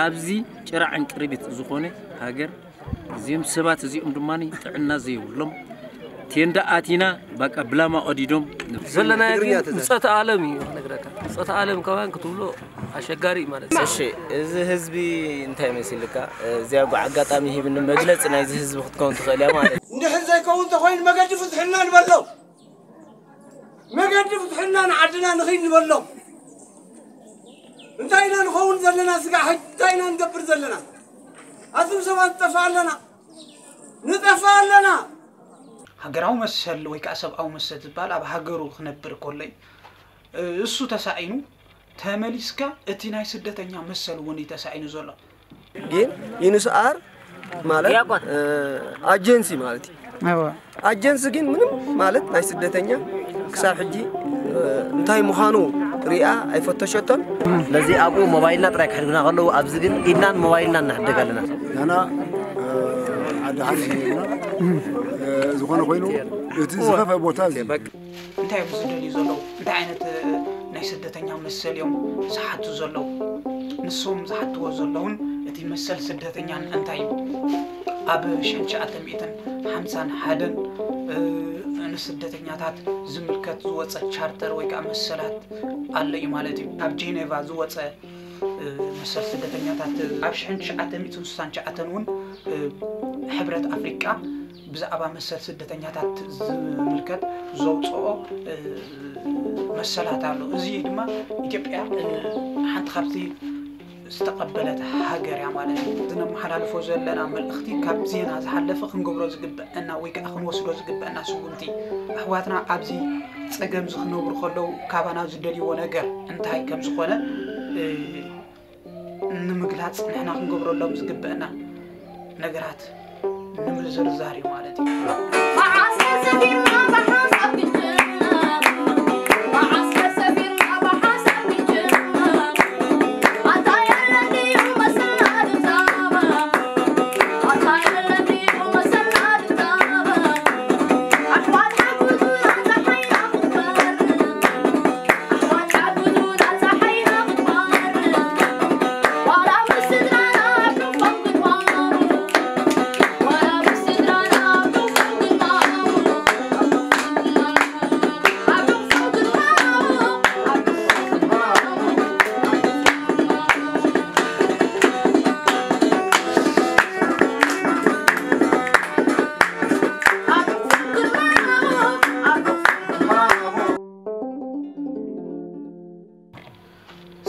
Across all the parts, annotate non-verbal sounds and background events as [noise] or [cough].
ኣብዚ ጭራዕን ቅርቢት ዝኾነ ሃገር እዚኦም ሰባት እዚኦም ድማ ጥዕና ዘይብሎም ቴንዳ ኣቲና በቃ ብላማ ቀዲዶም ዘለና ህፀተ ዓለም እዩ ነግረካ ህፀተ ዓለም ከባን ክትብሎ ኣሸጋሪ እዩ ማለት እዩ እሺ እዚ ህዝቢ እንታይ መሲልካ እዚኣ ኣጋጣሚ ሂብኒ መግለፂ ናይዚ ህዝቢ ክትከውን ትኽእል እያ ማለት እዩ ንድሕን ዘይከውን እንተኮይኑ መገዲ ፍትሕና ንበሎም መገዲ ፍትሕና ንዓድና ንኽይድ ንበሎም እንታይ ኢና ንኸውን ዘለና ስጋ ሕጂ እንታይ ኢና ንገብር ዘለና ኣቶም ሰባ ንጠፋ ኣለና ንጠፋ ኣለና ሃገራዊ መሰል ወይ ከዓ ሰብኣዊ መሰል ዝበሃል ኣብ ሃገሩ ክነብር ከሎ እዩ እሱ ተሳዒኑ ተመሊስካ እቲ ናይ ስደተኛ መሰል እውን ተሳዒኑ ዘሎ ግን ይንስኣር ማለት ኣጀንሲ ማለት እዩ ኣጀንሲ ግን ምንም ማለት ናይ ስደተኛ ክሳብ ሕጂ እንታይ ምዃኑ ሪኣ ኣይፈተሸቶን ነዚ ኣብኡ ሞባይልና ጥራይ ክሕድግና ከለዉ ኣብዚ ግን ኢድናን ሞባይልናን ንሕድግ ኣለና ናና ኣድሓን ዝኾነ ኮይኑ እቲ ዝኸፈ ቦታ እንታይ ምስ ደልዩ ዘለዉ እንታይ ዓይነት ናይ ስደተኛ መሰል እዮም ዝሓቱ ዘለዉ ንሶም ዝሓትዎ ዘለውን እቲ መሰል ስደተኛን እንታይ እዩ ኣብ ሸንሸዓተ ሚእትን ሓምሳን ሓደን ንስ ስደተኛታት ዝምልከት ዝወፀ ቻርተር ወይ ከዓ መሰላት ኣሎ እዩ ማለት እዩ ካብ ጄኔቫ ዝወፀ መሰል ስደተኛታት ኣብ 1969 እውን ሕብረት ኣፍሪቃ ብዛዕባ መሰል ስደተኛታት ዝምልከት ዘውፅኦ መሰላት ኣሎ እዚ ድማ ኢትዮጵያ ሓንቲ ካብቲ استقبلت هاجر يا مالتي دنا محلالفو زلنا ملختي كاب زينا زحلف خنقبرو زقبئنا ويك اخن وصلو زقبئنا سقمتي احواتنا عبزي تسقم زخنو برخلو كابانا زدلي ونقر انتهي كم زخونا اه نمقلات نحنا خنقبرو لو زقبئنا نقرات نمزر زاري مالتي معاصر زقيم ما بحر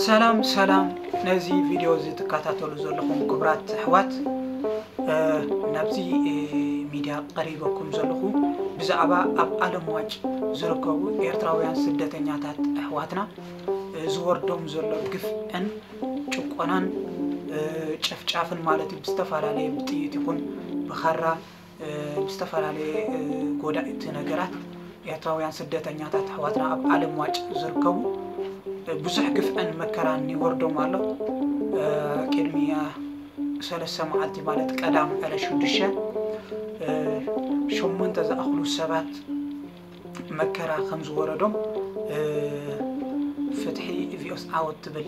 ሰላም ሰላም ነዚ ቪድዮ እዚ ትከታተሉ ዘለኹም ክቡራት ኣሕዋት ናብዚ ሚድያ ቀሪበኩም ዘለኹ ብዛዕባ ኣብ ዓለም ዋጭ ዝርከቡ ኤርትራውያን ስደተኛታት ኣሕዋትና ዝወርዶም ዘሎ ግፍዕን ጭቆናን ጨፍጫፍን ማለት እዩ ብዝተፈላለየ ብጥይት ይኹን ብኸራ ብዝተፈላለየ ጎዳእቲ ነገራት ኤርትራውያን ስደተኛታት ኣሕዋትና ኣብ ዓለም ዋጭ ዝርከቡ ብዙሕ ግፍዕን መከራን ይወርዶ ኣሎ ቅድሚያ ሰለስተ መዓልቲ ማለት ቀዳም ዕለ ሽዱሽተ ሸሞንተ ዝኣኽሉ ሰባት መከራ ከም ዝወረዶም ፍትሒ ቪኦስ ዓወት ትብል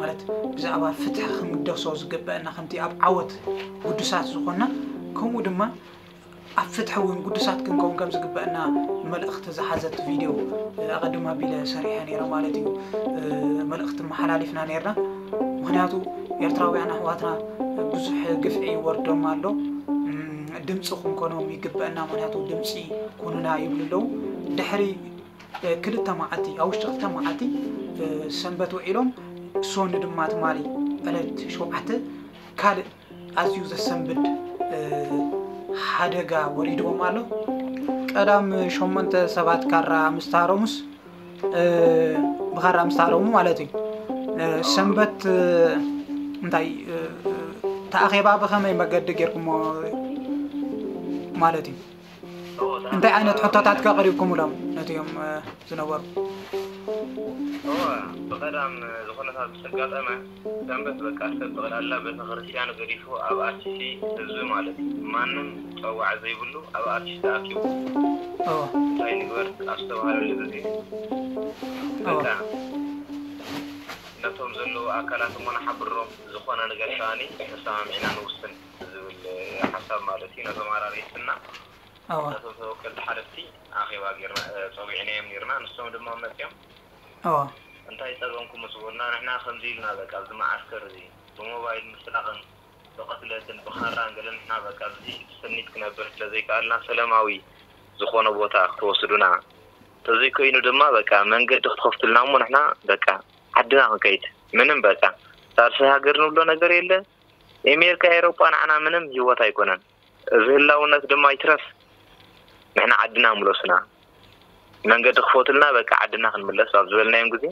ማለት ብዛዕባ ፍትሒ ክንደሶ ዝግበአና ከምቲ ኣብ ዓወት ቅዱሳት ዝኾና ከምኡ ድማ ኣብ ፍትሐውን ቅዱሳት ክንከውን ከም ዝግበአና መልእኽቲ ዝሓዘት ቪድዮ ኣቐድማ ኣቢለ ሰሪሐ ነይረ ማለት እዩ መልእኽቲ መሓላሊፍና ነርና ምክንያቱ ኤርትራውያን ኣሕዋትና ብዙሕ ግፍዒ ይወርዶም ኣሎ ድምፂ ክንኮኖም ይግበአና ምክንያቱ ድምፂ ኩኑና ይብሉ ኣለዉ ድሕሪ ክልተ መዓልቲ ኣብ ውሽጢ ክልተ መዓልቲ ሰንበት ውዒሎም ሶኒ ድማ ትማሊ ዕለት ሸውዓተ ካልእ ኣዝዩ ዘሰንብድ ሓደጋ ወሪድዎም ኣሎ ቀዳም ሸሞንተ ሰባት ካራ ምስ ተሃረሙስ ብካራ ምስ ተሃረሙ ማለት እዩ ሰንበት እንታይ ተኣኼባ ብኸመይ መገዲ ጌርኩሞ ማለት እዩ እንታይ ዓይነት ሕቶታት ከቅሪብኩም ኢሎም ነቲዮም ዝነበሩ ብቐዳም ዝኾነታት ብተጋጠመ ሰንበት በቃ ሰብ ብቐዳላ ቤተክርስትያን ገዲፉ ኣብ ኣርሲሲ ህዝቢ ማለት እዩ ማንም ፀዋዕ ዘይብሉ ኣብ ኣርሲሲ ተኣኪቡ እንታይ ንግበር ኣብ ዝተባሃለሉ ግዜ በቃ ነቶም ዘለዉ ኣካላት እሞ ንሓብሮም ዝኾነ ነገር ከኣኒ ተሰማሚዕና ንውስን ዝብል ሓሳብ ማለት እዩ ነቶም ኣራርእስና ነቶም ተወከልቲ ሓለፍቲ ኣኼባ ፀዊዕናዮም ነርና ንሶም ድማ መፅኦም እንታይ ፀበምኩም ምስቦና ንሕና ከምዚ ኢልና በቃ እዚ መዓስከር እዚ ብሞባይል ምስላቅን ብቅትለትን ብካራን ገለ ንሕና በቃ እዚ ብስኒት ክነብር ስለ ዘይከኣልና ሰላማዊ ዝኮነ ቦታ ክትወስዱና እተዘይ ኮይኑ ድማ በቃ መንገዲ ክትከፍትልና እሞ ንሕና በቃ ዓድና ክንከይድ ምንም በቃ ሳልሲ ሃገር ንብሎ ነገር የለ ኤሜሪካ ኤሮጳ ንዓና ምንም ሂወት ኣይኮነን እዚ ህላውነት ድማ ይትረፍ ንሕና ዓድና ምለሱና መንገዲ ክፈትልና በቃ ዓድና ክንምለስ ኣብ ዝበልናዮም ግዜ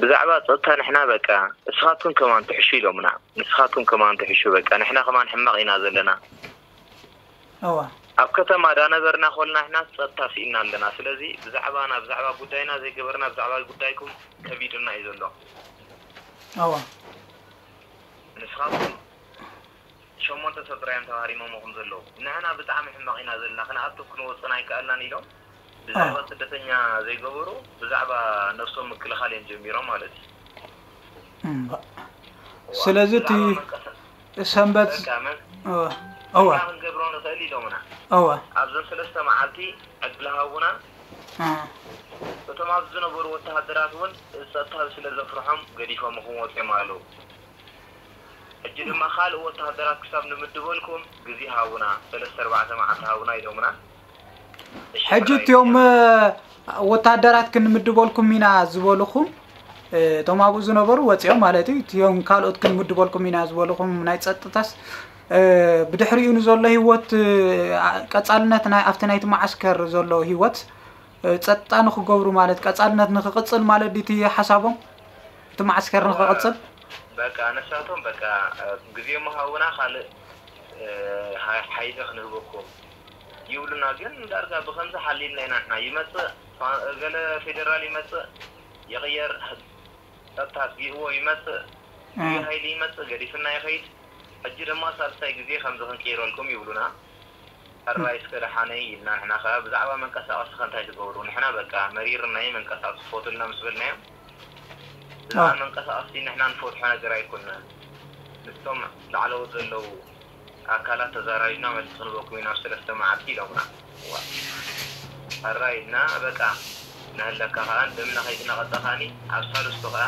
ብዛዕባ ፀጥታ ንሕና በቃ ንስኻትኩም ከማን ትሕሹ ኢሎምና ንስኻትኩም ከማን ትሕሹ በቃ ንሕና ከማን ሕማቕ ኢና ዘለና ኣብ ከተማ ዳነበርና ኮልና ሕና ፀጥታ ስኢና ኣለና ስለዚ ብዛዕባና ብዛዕባ ጉዳይና ዘይገበርና ብዛዕባ ጉዳይኩም ከቢድና እዩ ዘሎ ንስኻትኩም شمون تسطريان تواري مو مهم زلو نحنا بتعام حماقين هذلنا خنا قطو كنو صناعي كألنا نيلو بزعبا سدتنيا زي قبرو بزعبا نفسهم كل خالي نجميرو مالتي سلازتي سنبت كامل اوه اوه اوه اوه اوه اوه اوه اوه اوه ابزن سلسة معالتي اقبلها هنا بتم ابزن برو التحضرات ون استطال سلازة فرحم قديفة مهم وطي مالو እጂ ድማ ካልእ ወተሃደራት ክሳብ ንምድበልኩም ግዜ ሃቡና ሰለስተ ኣርባዕተ መዓልቲ ሃቡና ኢሎምና ሕጂ እትዮም ወታደራት ክንምድበልኩም ኢና ዝበልኹም እቶም ኣብኡ ዝነበሩ ወፂኦም ማለት እዩ እትዮም ካልኦት ክንምድበልኩም ኢና ዝበልኹም ናይ ፀጥታስ ብድሕሪኡ ንዘሎ ሂወት ቀፃልነት ኣብቲ ናይቲ ማዓስከር ዘሎ ሂወት ፀጥታ ንክገብሩ ማለት ቀፃልነት ንክቅፅል ማለት ድቲ ሓሳቦም እቲ ማዓስከር ንክቅፅል በቃ ኣነሳቶም በቃ ግዜ ምሃውና ካልእ ሓይሊ ክንህበኩም ይብሉና ግን ዳርጋ ብከምዚ ሓሊልና ኢና ንሕና ይመፅእ ገለ ፌደራል ይመፅእ የቕየር ፀጥታ ዝግእዎ ይመፅእ ሃይሊ ይመፅእ ገዲፍና ይኸይድ ሕጂ ድማ ሳልሳይ ግዜ ከምዚ ክንቀይረልኩም ይብሉና ኣራይ እስከ ደሓነይ ኢልና ንሕና ከዓ ብዛዕባ መንቀሳቐስቲ ከ እንታይ ትገብሩ ንሕና በቃ መሪርናይ መንቀሳቐስ ፎትልና ምስ በልናዮም انا انقصد ان احنا نفوت حناجر كنا ንሶም ላዕለዎ ዘለው ኣካላት ተዛራጅና መልቲ ክንበኩም ኢና ሰለስተ መዓልቲ ኢሎምና ኣራይና በቃ ንህለካ ከዓ እንደምና ከይትናቐፀ ከዓኒ ኣብ ሳልስቱ ከዓ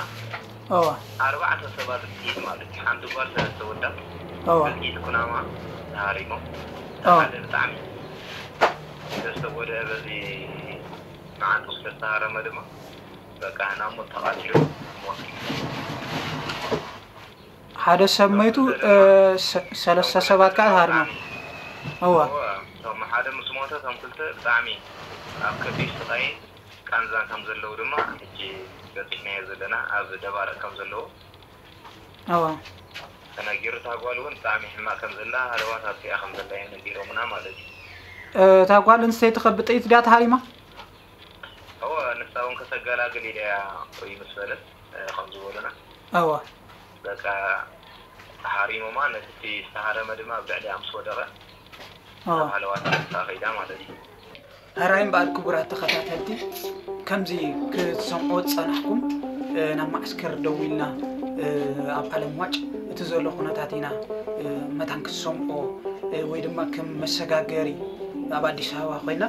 ኣርባዕተ ሰባት ትሒድ ማለት እዩ ሓንቲ ጓል ሰለስተ ወዳት ብትሒድ ኩናማ ተሃሪሞም ሓደ ብጣዕሚ ስለዝተጎድአ በዚ መዓልቱ ስለዝተሃረመ ድማ ሓደ ሰብ መይቱ ሰለስተ ሰባት ከዓ ተሃድማ እዋ እቶም ሓደ ምስ ሞተ እቶም ክልተ ብጣዕሚ ኣብ ከቢድ ስቃይ ቃንዛን ከም ዘለዉ ድማ ሕጂ በፂሕናዮ ዘለና ኣብ ደባርቅ ከም ዘለዉ እዋ ተነጊሩ እታ ጓል እውን ብጣዕሚ ሕማቅ ከም ዘላ ሃለዋት ኣብቲኣ ከም ዘላ ነጊሮምና ማለት እዩ እታ ጓል እንስተይቲ ከ ብጥይት ድያ ተሃሪማ هو ንሳውን ከሰጋላገል ኢልያ እዩ ምስ በለት ከም ዝበሉና ኣዋ በቃ ተሓሪሞማ ነቲ እቲ ዝተሃረመ ድማ ኣብ ልዕሊያ ምስ ወደቐ ማለት እዩ ኣራይ እምበኣል ክቡራት ተኸታተልቲ ከምዚ ክሰምዖ ዝፀናሕኩም ናብ ማዕስከር ደው ኢልና ኣብ ዓለም ዋጭ እቲ ዘሎ ኩነታት ኢና መታን ክትሰምዖ ወይ ድማ ከም መሰጋገሪ ኣብ ኣዲስ ኣበባ ኮይና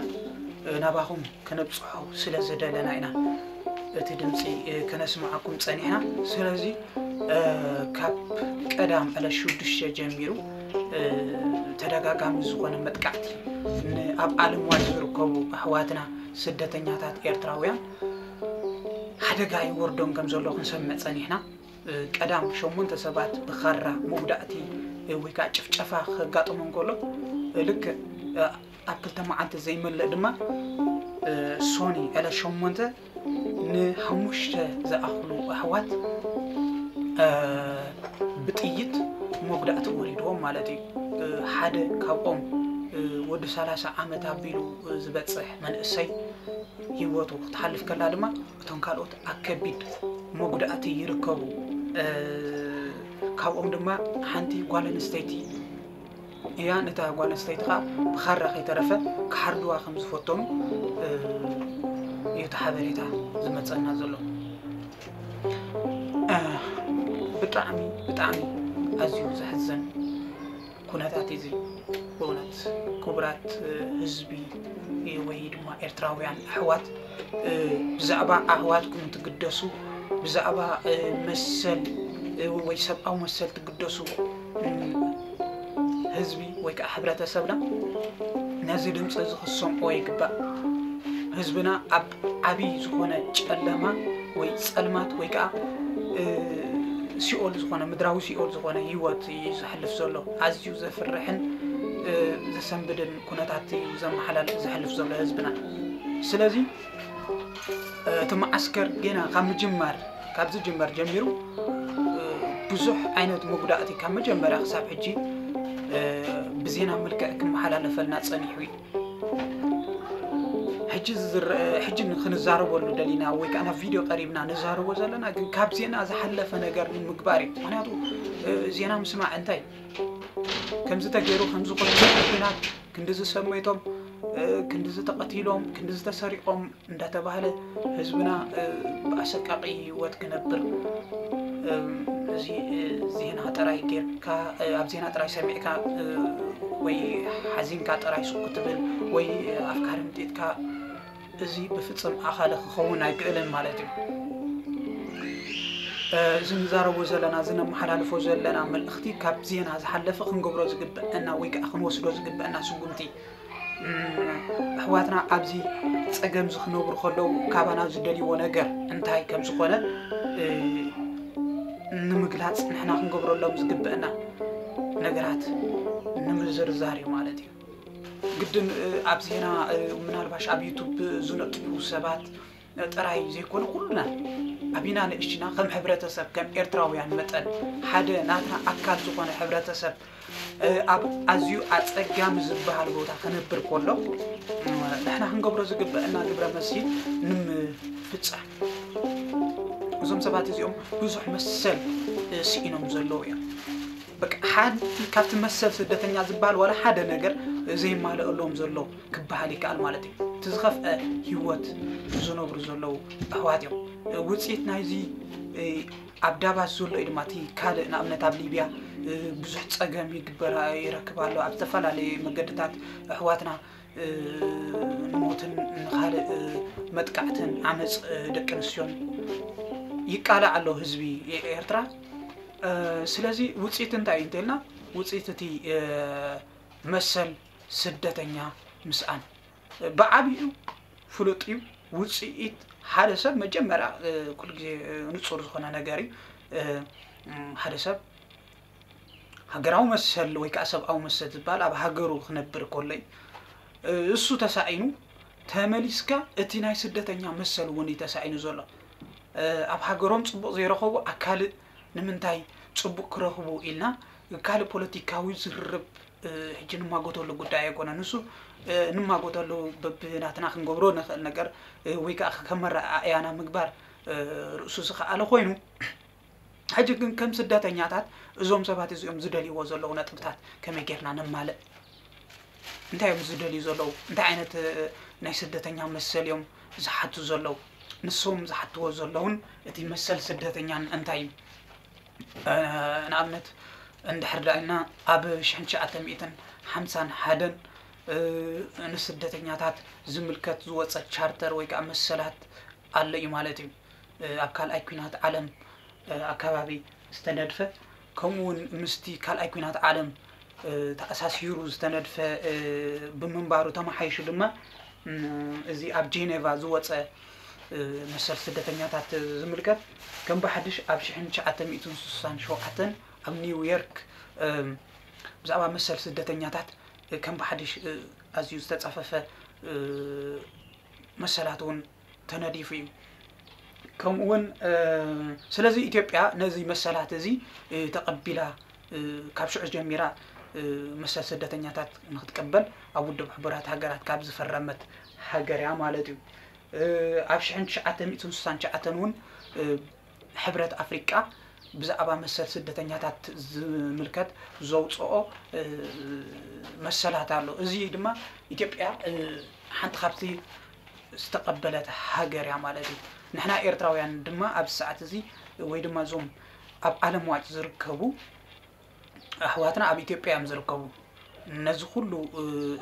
ናባኹም ክነብፅሖ ስለ ዝደለና ኢና እቲ ድምፂ ክነስምዓኩም ፀኒሕና ስለዚ ካብ ቀዳም ዕለት ሽዱሽተ ጀሚሩ ተደጋጋሚ ዝኾነ መጥቃዕቲ ኣብ ዓለምዋ ዝርከቡ ኣሕዋትና ስደተኛታት ኤርትራውያን ሓደጋ ይወርዶም ከም ዘሎ ክንሰምዕ ፀኒሕና ቀዳም ሸሞንተ ሰባት ብኻራ መጉዳእቲ ወይ ከዓ ጭፍጨፋ ከጋጥሞ እንከሎ ልክዕ ኣብ ክልተ መዓልቲ ዘይመልእ ድማ ሶኒ ዕለ ሸሞንተ ንሓሙሽተ ዝኣኽሉ ኣሕዋት ብጥይት መጉዳእቲ ወሪድዎም ማለት እዩ ሓደ ካብኦም ወዲ 30 ዓመት ኣቢሉ ዝበፅሕ መንእሰይ ሂወቱ ክትሓልፍ ከላ ድማ እቶም ካልኦት ኣብ ከቢድ መጉዳእቲ ይርከቡ ካብኦም ድማ ሓንቲ ጓል ኣንስተይቲ ایان اتا گوان استایت خا بخار رخی طرفه کار دو آخر مزفتم یه تحریتا زمیت آن نزلو بتعمی بتعمی ازیو زهزن کنات عتیزی کنات کبرات حزبی وید ما ارتراویان حوات بزعبا حوات کنت قدسو بزعبا مسل ويسبقوا مسل تقدسوا ህዝቢ ወይ ከዓ ሕብረተሰብና ነዚ ድምፂ እዚ ክሰምዖ ይግባእ ህዝብና ኣብ ዓብይ ዝኾነ ጨለማ ወይ ፀልማት ወይ ከዓ ሲኦል ዝኾነ ምድራዊ ሲኦል ዝኾነ ሂወት እዩ ዘሕልፍ ዘሎ ኣዝዩ ዘፍርሕን ዘሰንብድን ኩነታት እዩ ዘመሓላልፍ ዘሕልፍ ዘሎ ህዝብና ስለዚ እቲ መዓስከር ገና ካብ ምጅማር ካብ ዝጅመር ጀሚሩ ብዙሕ ዓይነት መጉዳእቲ ካብ መጀመርያ ክሳብ ሕጂ بزينا ملكك محل على فلنا صنيحوي حجز حج نخنزارو ولو دلينا ويك انا فيديو قريبنا نزارو وزلنا كاب زينا زحلف انا غير من مكباري انا آه، تو زينا مسمع انتي كم زتا غيرو خمس قرن فينا كندز سميتهم آه، كندز تقتيلهم كندز تسرقهم عند تبهله حزبنا باشقاقي آه، وات كنبر እዚ ዜና ጥራይ ጌርካ ኣብ ዜና ጥራይ ሰሚዕካ ወይ ሓዚንካ ጥራይ ስኩ ትብል ወይ ኣፍካ ርምጢትካ እዚ ብፍፅም ኣኻለ ክኸውን ኣይክእልን ማለት እዩ እዚ ንዛረቦ ዘለና እዚ ነመሓላልፎ ዘለና መልእኽቲ ካብ ዜና ዝሓለፈ ክንገብሮ ዝግበአና ወይ ከዓ ክንወስዶ ዝግበአና ስጉምቲ ኣሕዋትና ኣብዚ ፀገም ዝክነብሩ ከለዉ ካባና ዝደልይዎ ነገር እንታይ ከም ዝኾነ نمجلات نحن نقبر لهم زقبنا نجرات نمزر زاري مالتي قد أبزينا من أرباش أبي يوتيوب زونا تبو سبات تراي زي كون كلنا أبينا نشينا خم حبرة سب كم إرتراوي عن متل حدا ناتنا أكاد زبان حبرة سب أب أزيو أتجام زبهر بودا خن بر كله نحن هنقبر زقبنا قبر مسجد نم فتح زوم سبات زيوم بزح مسل ስኢኖም ዘለዎ እዮም ካብቲ መሰብ ስደተኛ ዝበሃል ዋላ ሓደ ነገር ዘይማልአሎም ዘሎ ክበሃል ይከኣል ማለት እዩ እቲ ዝኸፍአ ሂወት ዝነብሩ ዘለዉ ኣሕዋት እዮም ውፅኢት ናይዚ ኣብ ዳባስ ዘሎ እዩ ድማ እቲ ካልእ ንኣብነት ኣብ ሊብያ ብዙሕ ፀገም ይግበራ ይረክብ ኣሎ ኣብ ዝተፈላለዩ መገድታት ኣሕዋትና ሞትን ንካልእ መጥቃዕትን ዓመፅ ደቂ ኣንስትዮን ይቃላዕ ኣሎ ህዝቢ ኤርትራ ስለዚህ ውፅኢትን እንተልና ውፅኢት እቲ መሰል ስደተኛ ምስኣን ብዓብኡ ፍሉጥ እዩ ውፅኢት ሓደ ሰብ መጀመርያ ኩሉ ግዜ ንፁር ዝኾነ ነገር እዩ ሓደ ሰብ ሃገራዊ መሰል ወይ ከዓ ሰብኣዊ መሰል ዝበሃል ኣብ ሃገሩ ክነብር ከሎ እዩ እሱ ተሳኢኑ ተመሊስካ እቲ ናይ ስደተኛ መሰል እውን እዩ ተሳኢኑ ዘሎ ኣብ ሃገሮም ፅቡቅ ዘይረኸቡ ኣካልእ ንምንታይ ፅቡቅ ክረኽቡ ኢልና ካልእ ፖለቲካዊ ዝርርብ ሕጂ ንማጎተሉ ጉዳይ ኣይኮነ ንሱ ንማጎተሉ በብናትና ክንገብሮ ንኽእል ነገር ወይ ከዓ ከም ምግባር ርእሱ ዝኸኣለ ኮይኑ [clears throat] ሕጂ ግን ከም ስደተኛታት እዞም ሰባት እዚኦም ዝደልይዎ ዘለዉ ነጥብታት ከመይ ጌርና ንማልእ እንታይ እዮም ዝደልዩ ዘለዉ እንታይ ዓይነት ናይ ስደተኛ መሰል እዮም ዝሓቱ ዘለዉ ንሶም ዝሓትዎ ዘለውን እቲ መሰል ስደተኛን እንታይ እዩ ንኣብነት እንድሕር ዳኢና ኣብ ሽሕን ትሽዓተን ሚእትን ሓምሳን ሓደን ንስደተኛታት ዝምልከት ዝወፀ ቻርተር ወይ ከዓ መሰላት ኣሎ እዩ ማለት እዩ ኣብ ካልኣይ ኩናት ዓለም ኣከባቢ ዝተነድፈ ከምኡ ውን ምስቲ ካልኣይ ኩናት ዓለም ተኣሳሲሩ ዝተነድፈ ብምንባሩ ተመሓይሹ ድማ እዚ ኣብ ጀኔቫ ዝወፀ መሰል ስደተኛታት ዝምልከት ከም ብሓድሽ ኣብ 1967 ኣብ ኒውዮርክ ብዛዕባ መሰል ስደተኛታት ከም ብሓድሽ ኣዝዩ ዝተፃፈፈ መሰላት እውን ተነዲፉ እዩ ከምኡ ውን ስለዚ ኢትዮጵያ ነዚ መሰላት እዚ ተቐቢላ ካብ ሽዑ ጀሚራ መሰል ስደተኛታት ንክትቀበል ኣብ ውድብ ሕቡራት ሃገራት ካብ ዝፈረመት ሃገር እያ ማለት እዩ ኣብ ሽሕን ስሳን ሸዓተን እውን ሕብረት ኣፍሪቃ ብዛዕባ መሰል ስደተኛታት ዝምልከት ዘውፅኦ መሰላት ኣሎ እዚ ድማ ኢትዮጵያ ሓንቲ ካብቲ ዝተቀበለት ሃገር እያ ማለት እዩ ንሕና ኤርትራውያን ድማ ኣብ ሰዓት እዚ ወይ ድማ እዞም ኣብ ዓለም ዋጭ ዝርከቡ ኣሕዋትና ኣብ ኢትዮጵያ እዮም ዝርከቡ ነዚ ኩሉ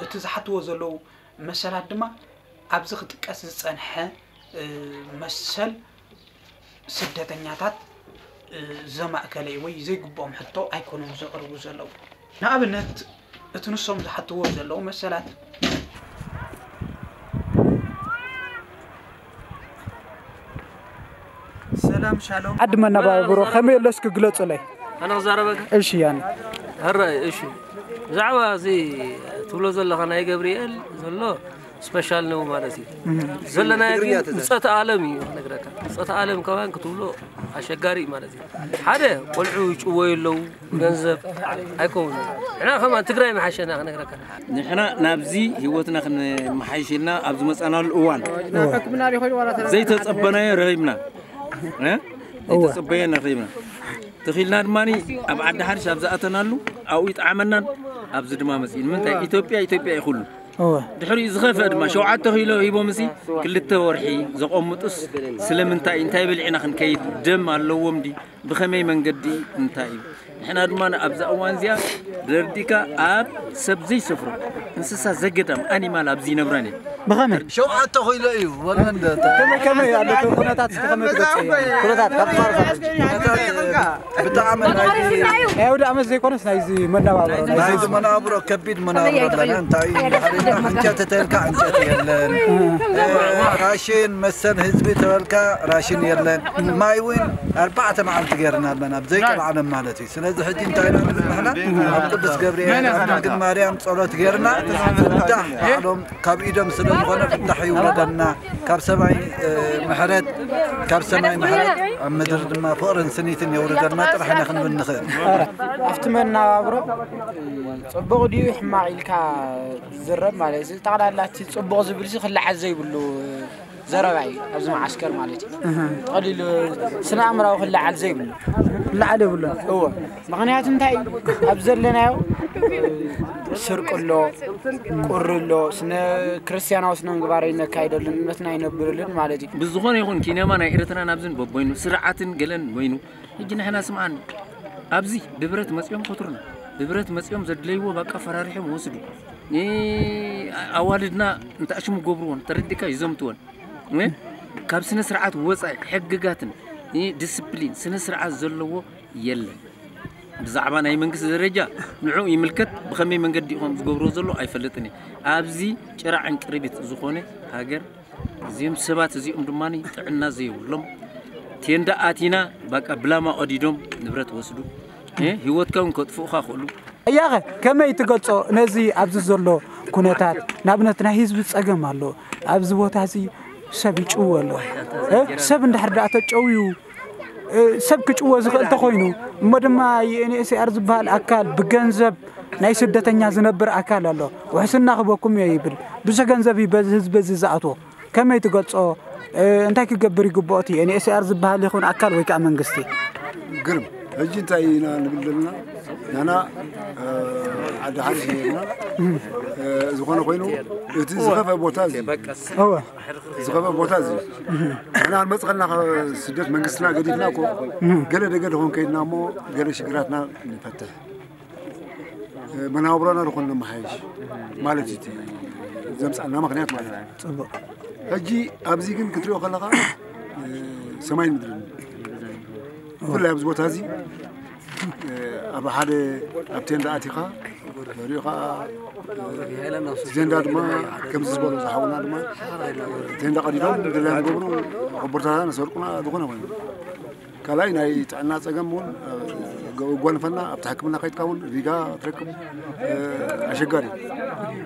እቲ ዝሓትዎ ዘለዉ መሰላት ድማ أبزغ تكاس الزنحة مسل سدة نياتات زماء كالي وي زي قبوهم حتو أيكونهم زغر وزلو نابنات اتنصهم زحطو وزلو مسلات سلام شالوم أدمنا بابرو خمي لسك قلت علي أنا زاربك إيش يعني هرا إيش زعوا زي تولو زلو خناي جبريل زلو سبيشال نو مالتي زلنا يعني صت عالمي نقرأك صت عالم كمان كتبلو عشقاري مالتي هذا والعوج ويلو جنزب هيكون إحنا خمن تقرأي محشنا نقرأك نحنا نبزي هوتنا خن محشنا أبز مسألة الأوان زي تصبنا يا ريمنا ها تصبنا يا ريمنا تخيلنا ماني أبعد هرش أبز أتنا له أو يتعاملنا أبز دماغ مسجد من تا إثيوبيا إثيوبيا يخلو ድሕሪኡ ዝኸፍአ ድማ ሸውዓተ ኪሎ ሂቦምሲ ክልተ ወርሒ ዘቐምጡስ ስለምንታይ እንታይ በሊዕና ክንከይድ ደም ኣለዎም ዲ ብኸመይ መንገዲ እንታይ እዩ حنا دمان ابزا وانزيا درديكا اب سبزي سفر انسسا زغتم انيمال ابزي نبراني بغامر شو عطا خو الى ايو والله ندا كما كما يا دوك كوناتات كما كوناتات كفار بتاع من اي ودا ام زي كونس ناي زي مدابا ناي زي منابرو كبيد منابرو لا انت اي انت تتركا انت يلن راشين مسن حزبي تركا ሕዚ ሕጂ እንታይ ኢና ንዝምሕና ኣብ ቅዱስ ገብርኤል ኣብ ድንግል ማርያም ጸሎት ጌርና ፍዳሕ ባዕሎም ካብ ኢዶም ስለ ዝኾነ ፍዳሕ ይውረደና ካብ ሰማይ ምሕረት ካብ ሰማይ ምሕረት ኣብ ምድሪ ድማ ፍቕርን ስኒትን የውርደና ጥራሕና ክንብል ንኽእል ኣብቲ መነባብሮ ፅቡቕ ድዩ ሕማቕ ኢልካ ዝዝረብ ማለት እዩ ጠቕላላቲ ፅቡቕ ዝብል ክላዓዘ ይብሉ زرعي ابز مع عسكر مالتي قال لي سنا امره وخلع على زي بلا لا علي بلا هو مغنيات انت ابزر لنا يو سرق له قر له سنا كريستيانو وسنا مغبار ين كايد لنا متنا ينبرلن مالتي بزخون يكون كينما نا ايرتنا نابزن بوينو سرعاتن جلن وينو يجينا حنا سمعان ابزي ببرت مصيوم خطرنا ببرت مصيوم زدليو بقى فرارحهم وسدوا ني اوالدنا انت اشمو تردك يزمتون ካብ ስነ ስርዓት ወፃኢ ሕግጋትን ዲስፕሊን ስነ ስርዓት ዘለዎ የለን ብዛዕባ ናይ መንግስቲ ደረጃ ንዑ ይምልከት ብከመይ መንገዲ ኢኹም ዝገብሮ ዘሎ ኣይፈልጥን እየ ኣብዚ ጭራዕን ቅርቢት ዝኾነ ሃገር እዚኦም ሰባት እዚኦም ድማ ጥዕና ዘይብሎም ቴንዳ ኣቲና በቃ ብላማ ቀዲዶም ንብረት ወስዱ ህይወትካ እውን ከጥፍኡካ ክእሉ እያኸ ከመይ ትገልፆ ነዚ ኣብዚ ዘሎ ኩነታት ንኣብነት ናይ ህዝቢ ፀገም ኣሎ ኣብዚ ቦታ እዚ ሰብ ይጭውው ኣሎ ሰብ እንድሕር ዳኣ ተጨውዩ ሰብ ክጭውኦ ዝኽእል እንተኮይኑ እሞ ድማ የዩኤንኤስኣር ዝበሃል ኣካል ብገንዘብ ናይ ስደተኛ ዝነብር ኣካል ኣሎ ውሕስና ክበኩም እዮ ይብል ብዙሕ ገንዘብ እዩ በዚ ህዝቢ እዚ ዝኣትዎ ከመይ ትገልፆ እንታይ ክገብር ይግብኦ እቲ ዩኤንኤስኣር ዝበሃል ይኹን ኣካል ወይ ከዓ መንግስቲ ግርም ሕጂ እንታይ ኢና ንብል ዘለና نانا عاد عارف أنا كوينو اتي زغف أنا اوه زغف بوتاز انا مسخنا سدت منغسنا أنا كو غير دغد أنا كاينا مو غير شكراتنا نفتح من عبرنا رخنا محايش مالتي زمس انا مخنيات مالتي تصبر اجي ابزي كن كتريو خلقا آه، سماين مدري كلها بزبوتازي aba hade abtenda atika dariqa zendarma kam zisbolo zahawna dama tenda qadidam dilan gobro xubirta nasarquna duquna way kalay nay tana tsagamun ጓንፈና ኣብቲ ሕክምና ከይድካ እውን ሪጋ ትረክብ ኣሸጋሪ እዩ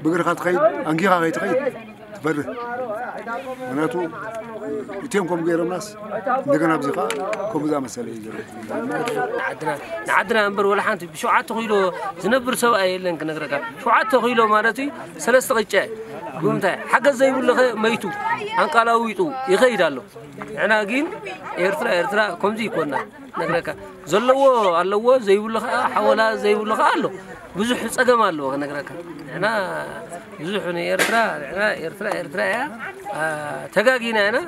ብእግርካ ትኸይድ ኣንጊኻ ከይትኸይድ ትበርህ ምክንያቱ እትዮም ከምኡ ገይሮምናስ እንደገና ብዚ ከዓ ከምኡ ዝኣመሰለ እዩ ንዓድና ንዓድና እምበር ወላ ሓንቲ ብሸውዓተ ኪሎ ዝነብር ሰብኣይ የለን ክነግረካ ሸውዓተ ኪሎ ማለት እዩ ሰለስተ ቅጫ ብምንታይ ሓገዝ ዘይብሉ ኸ መይቱ ኣንቃላዊጡ ይኸይድ ኣሎ ንሕና ግን ኤርትራ ኤርትራ ከምዚ ይኮና ነግረካ ዘለዎ ኣለዎ ዘይብሉ ከዓ ሓወላ ዘይብሉ ከዓ ኣሎ بزح صقم الله نقرأك أنا بزحني يرترى أنا يرترى يرترى يا تجاقينا أنا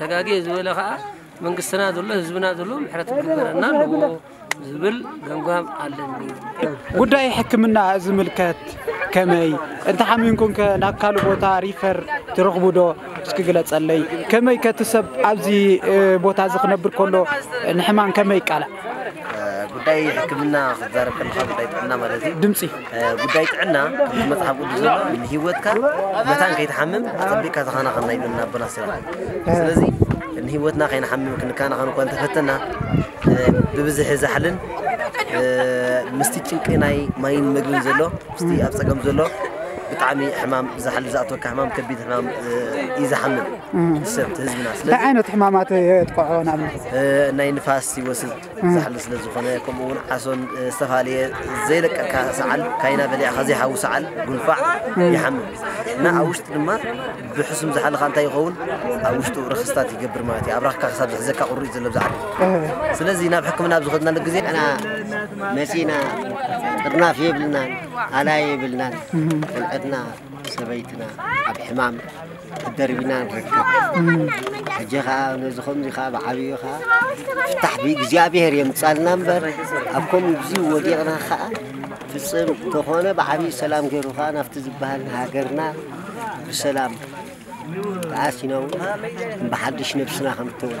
تجاقي زبل خاء من قصنا دلوا زبنا دلوا محرات بقدر النار وزبل جنقهم علمني وداي حكمنا عزم الكات كمي أنت حامين كونك ጉዳይ ሕክምና ክትዛረብ ከለካ ጉዳይ ጥዕና ማለት እዩ ድምፂ ጉዳይ ጥዕና መፅሓፍ ቅዱስ ዘሎ ንሂወትካ መታን ከይትሓምም ኣፀቢቕካ ዝኸናኸልና ይብለና ኣቦና ስራ ስለዚ ንሂወትና ከይንሓምም ክንካናኸን እኳ እንተፈተና ብብዝሒ ዛሕልን ምስቲ ጭንቂ ናይ ማይን ምግብን ዘሎ ምስቲ ኣብ ፀገም ዘሎ بطعمي حمام زحل زاتو كحمام كبيت حمام يزحمل سبت هز من عسل عين حمامات تقعون عم ناي نفاس يوصل زحل سنة زخنا يكمون حسون استفالية زي لك كسعل كاينة بلي أخذي حاو سعل قنفع يحمل نا أوشت لما بحسم زحل خان تاي غول أوشت ورخصتاتي قبر ماتي أبرخ كخصاب زحزكا قرري زلب زعل سنة زينا بحكمنا بزخدنا لقزين أنا مسينا قرنا فيه بلنا على يبلنا ولادنا سبيتنا عب حمام تدربينا نركب حجي نزخم زي خا بعبي خا تفتح بي نمبر ابكم بزي وديغنا خا فصم كهونا بعبي سلام غيرو نفتز بهالنا هاقرنا بسلام عاسي بحدش نفسنا خمتولي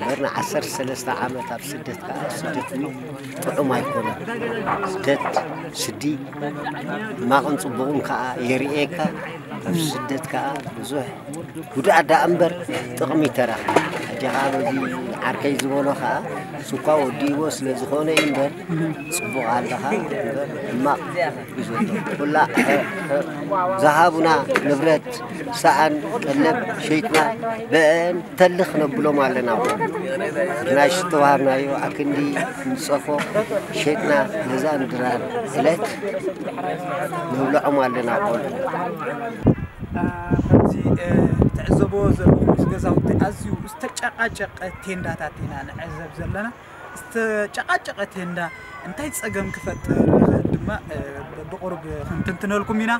ገርና 13 ዓመት ኣብ ስደት ከዓ ስደት ጥዑም ኣይኮነን ስደት ስዲ ማቕን ፅቡቕን ከዓ የርእየካ سدت كذا بزه ودا أمبر تقمي ترى جهارو دي عركي زبونه خا سكا ودي وس لزخونة أمبر سبوع الله ما بزه ولا ذهابنا نبرت سان قلب شيطنا بين تلخنا بلو ما لنا جناش توارنا يو أكندي نصفو شيطنا نزان دران ثلاث نبلو ما لنا Thank you. ከምዚ ትዕዘቦ ዘለኹም ምስ ገዛውቲ ኣዝዩ ዝተጨቃጨቀ ቴንዳታት ኢና ንዕዘብ ዘለና ዝተጨቃጨቀ ቴንዳ እንታይ ፀገም ክፈጥር ይኽእል ድማ ብቁርብ ክንትንትነልኩም ኢና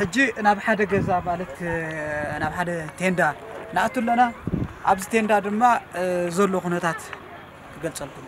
ሕጂ ናብ ሓደ ገዛ ማለት ናብ ሓደ ቴንዳ ኣለና ኣብዚ ቴንዳ ድማ ዘሎ ኩነታት ክገልፀልኩም